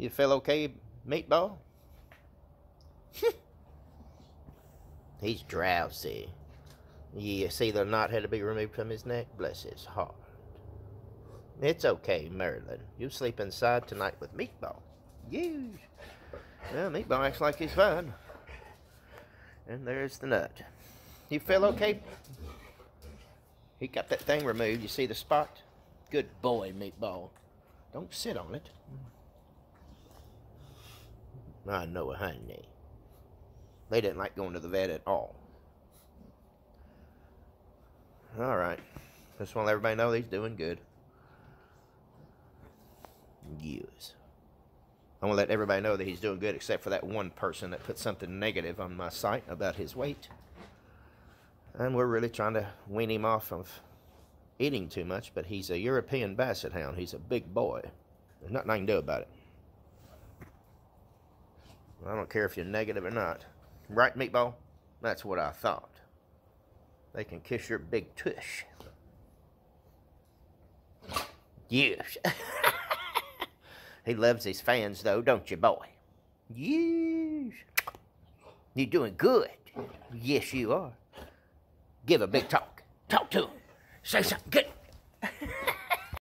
You feel okay, meatball? He's drowsy. You see the knot had to be removed from his neck? Bless his heart. It's okay, Merlin. You sleep inside tonight with Meatball. You. Well, Meatball acts like he's fine. And there's the nut. You feel okay? He got that thing removed. You see the spot? Good boy, Meatball. Don't sit on it. I know, a honey. They didn't like going to the vet at all. All right. Just want to let everybody know he's doing good. Yes. I want to let everybody know that he's doing good, except for that one person that put something negative on my site about his weight. And we're really trying to wean him off of eating too much, but he's a European Basset Hound. He's a big boy. There's nothing I can do about it. I don't care if you're negative or not. Right, Meatball? That's what I thought. They can kiss your big tush. Yes. he loves his fans, though, don't you, boy? Yes. You're doing good. Yes, you are. Give a big talk. Talk to him. Say something good.